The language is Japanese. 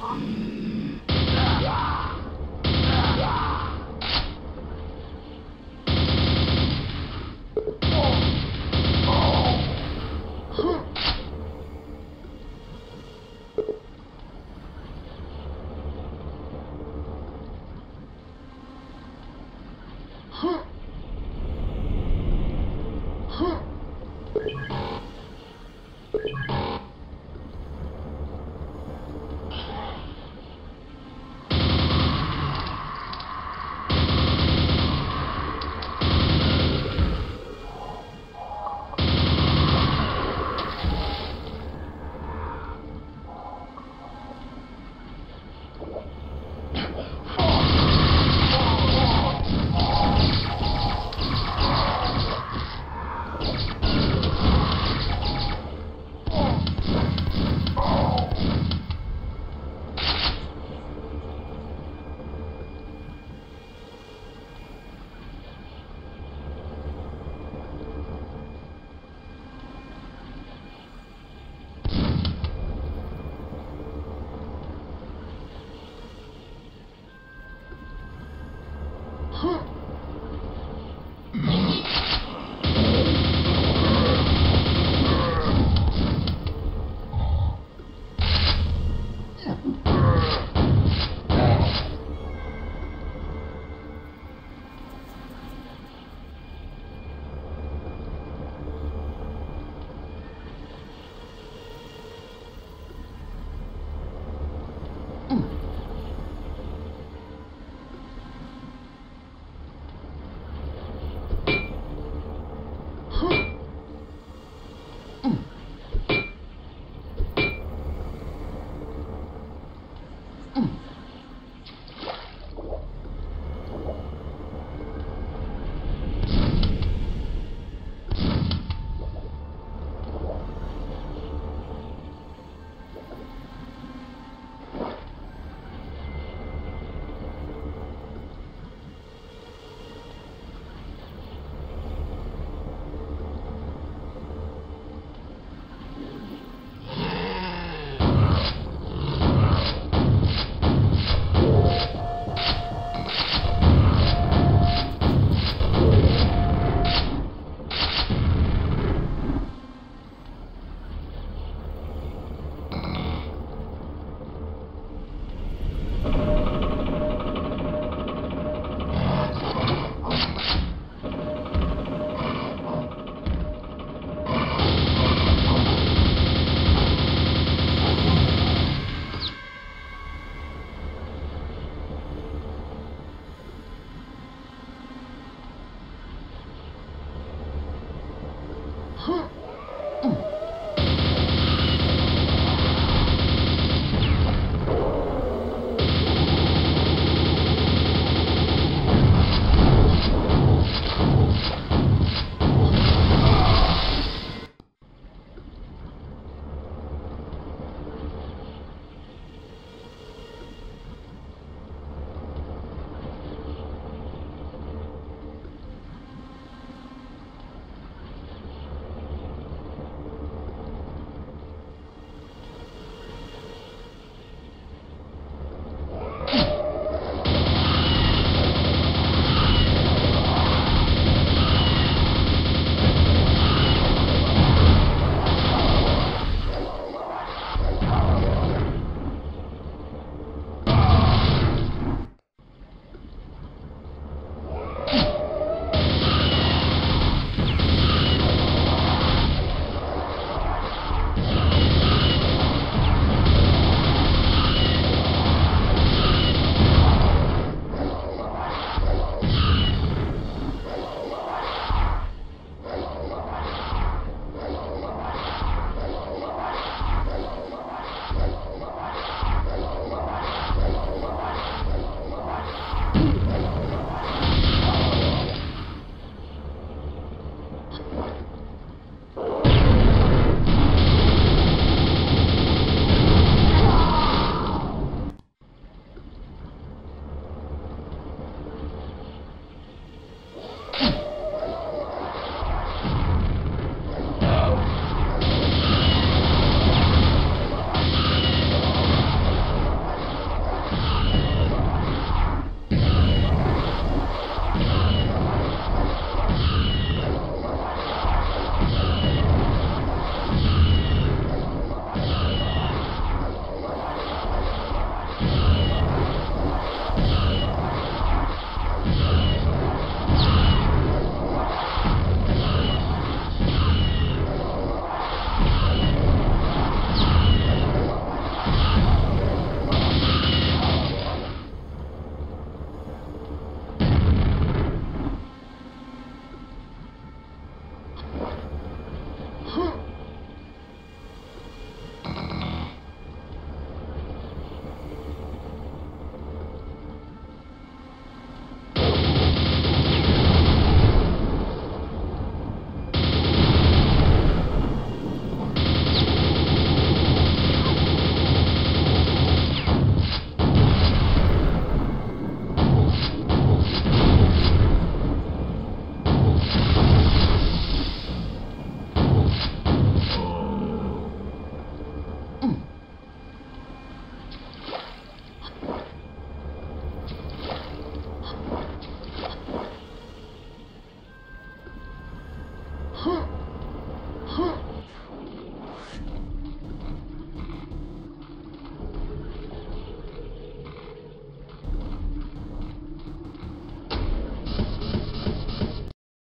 Huh. 哼。Mm.